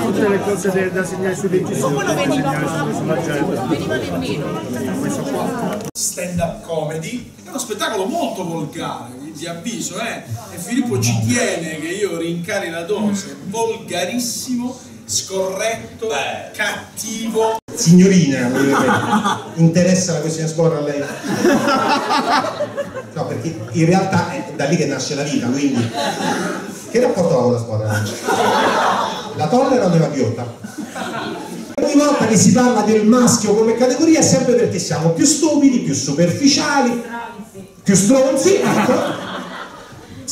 tutte le cose da segnare sui registri da segnare sull'agenda questo qua stand-up comedy, è uno spettacolo molto volgare, vi avviso, eh? E Filippo ci tiene che io rincari la dose, volgarissimo, scorretto, cattivo. Signorina, interessa la questione scuola a lei? No, perché in realtà è da lì che nasce la vita, quindi che rapporto ha con la scuola? La tollera o ne va ghiotta? Ogni volta che si parla del maschio come categoria è sempre perché siamo più stupidi, più superficiali, più stronzi, ecco.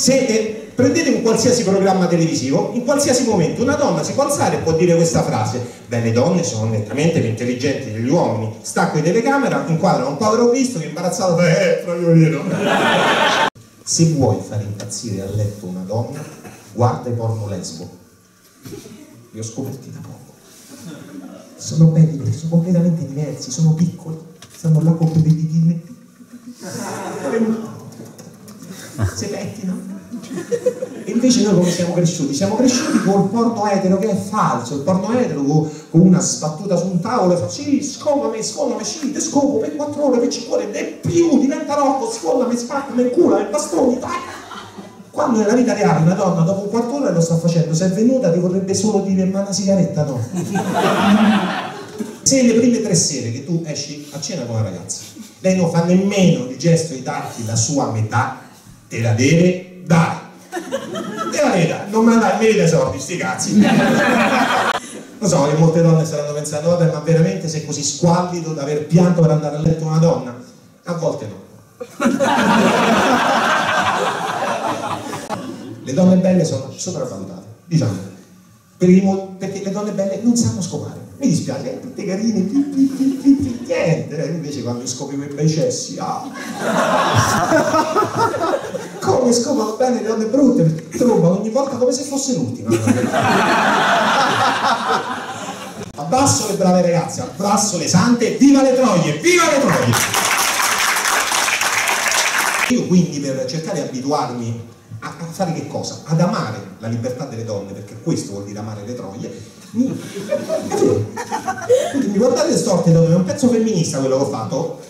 Eh, prendete un qualsiasi programma televisivo, in qualsiasi momento una donna si può alzare e può dire questa frase: Beh, le donne sono nettamente più intelligenti degli uomini. Stacco di telecamera, inquadra un povero Cristo che è imbarazzato, beh, proprio vero. Se vuoi far impazzire a letto una donna, guarda i porno lesbo. Li ho scoperti da poco. Sono belli perché sono completamente diversi, sono piccoli, stanno là con quei pedine. Si pettinano. E invece noi come siamo cresciuti? Siamo cresciuti col porno etero che è falso, il porno etero con, una sbattuta su un tavolo e fa sì, scopami, sfondami, sì, te scopo per quattro ore, per cinque ore, e più, diventa rotto, sfondami, spaccami il culo, il bastoni, dai! Quando nella vita reale una donna dopo un quarto d'ora lo sta facendo, se è venuta ti vorrebbe solo dire ma una sigaretta no. Se le prime tre sere che tu esci a cena con una ragazza, lei non fa nemmeno il gesto di darti la sua metà, te la deve dare. Te la dare, non me la dai, me dai soldi, sti cazzi. Lo so che molte donne staranno pensando, vabbè, ma veramente sei così squallido da aver pianto per andare a letto una donna? A volte no. Le donne belle sono sopravvalutate, diciamo, perché le donne belle non sanno scopare. Mi dispiace, eh, tutte carine, pi, pi, pi, pi, pi, niente, eh, invece quando scopi quei bei cessi, ah! Come scopano bene le donne brutte, trovano ogni volta come se fosse l'ultima. Abbasso le brave ragazze, abbasso le sante, viva le troie, viva le troie! Io quindi per cercare di abituarmi a, fare che cosa? Ad amare la libertà delle donne, perché questo vuol dire amare le troie, mi, mi guardate storte dove è un pezzo femminista quello che ho fatto,